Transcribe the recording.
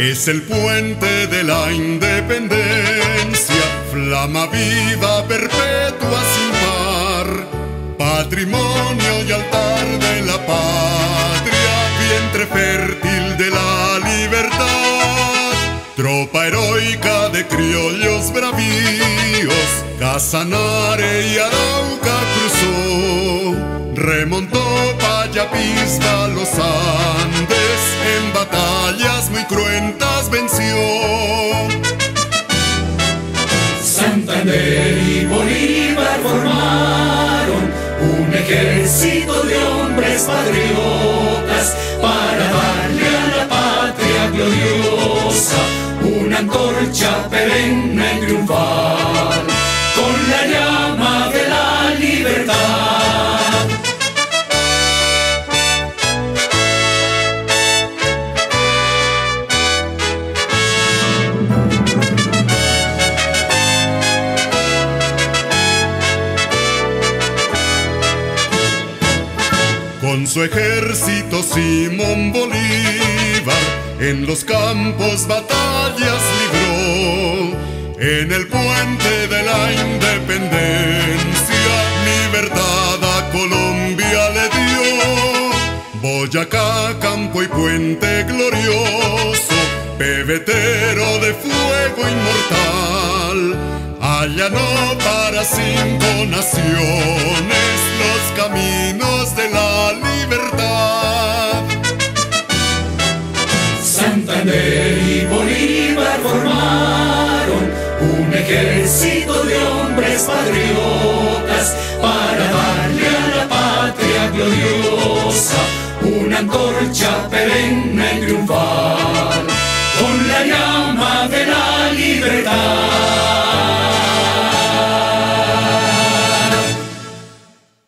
es el puente de la independencia, flama viva, perpetua sin par, patrimonio y altar de la patria, vientre fértil de la libertad, tropa heroica de criollos bravíos, Casanare y Arauca cruzó, remontó Payapista los Andes, en batallas cruentas venció. Santander y Bolívar formaron un ejército de hombres patriotas para darle a la patria gloriosa una antorcha perenne triunfal Con su ejército Simón Bolívar. En los campos batallas libró, en el puente de la independencia libertad a Colombia le dio. Boyacá, campo y puente glorioso, pebetero de fuego inmortal, allanó para cinco naciones Santander y Bolívar formaron un ejército de hombres patriotas para darle a la patria gloriosa una antorcha perenne y triunfal con la llama de la libertad.